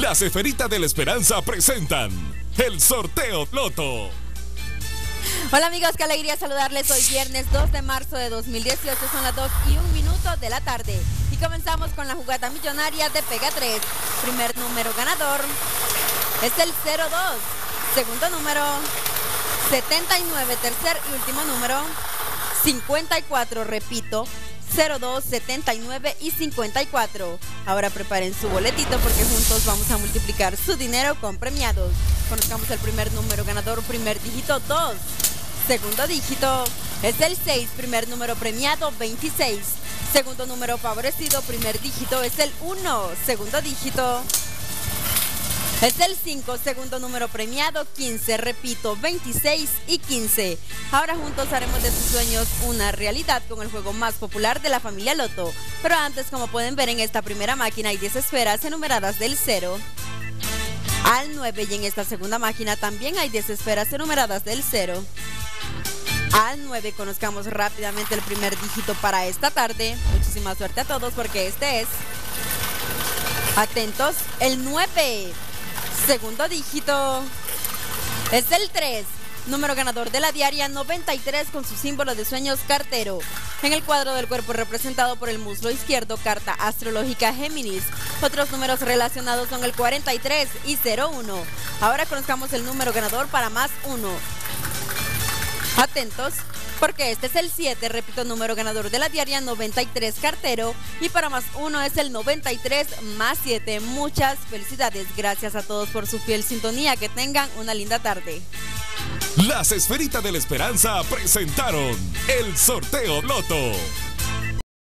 Las Esferitas de la Esperanza presentan el sorteo Loto. Hola amigos, qué alegría saludarles hoy viernes 2 de marzo de 2018, son las 2 y 1 minuto de la tarde. Y comenzamos con la jugada millonaria de Pega 3. Primer número ganador es el 02. Segundo número 79. Tercer y último número 54. Repito, 02, 79 y 54. Ahora preparen su boletito porque juntos vamos a multiplicar su dinero con premiados. Conozcamos el primer número ganador, primer dígito 2. Segundo dígito es el 6, primer número premiado 26. Segundo número favorecido, primer dígito es el 1. Segundo dígito es el 5, segundo número premiado, 15, repito, 26 y 15. Ahora juntos haremos de sus sueños una realidad con el juego más popular de la familia Loto. Pero antes, como pueden ver en esta primera máquina, hay 10 esferas enumeradas del 0 al 9 y en esta segunda máquina también hay 10 esferas enumeradas del 0 al 9. Conozcamos rápidamente el primer dígito para esta tarde. Muchísima suerte a todos porque este es, atentos, el 9. Segundo dígito es el 3. Número ganador de la diaria 93 con su símbolo de sueños cartero. En el cuadro del cuerpo representado por el muslo izquierdo, carta astrológica Géminis. Otros números relacionados son el 43 y 01. Ahora conozcamos el número ganador para más 1. Atentos, porque este es el 7, repito, número ganador de la diaria 93 cartero y para más uno es el 93 más 7. Muchas felicidades, gracias a todos por su fiel sintonía, que tengan una linda tarde. Las esferitas de la esperanza presentaron el sorteo Loto.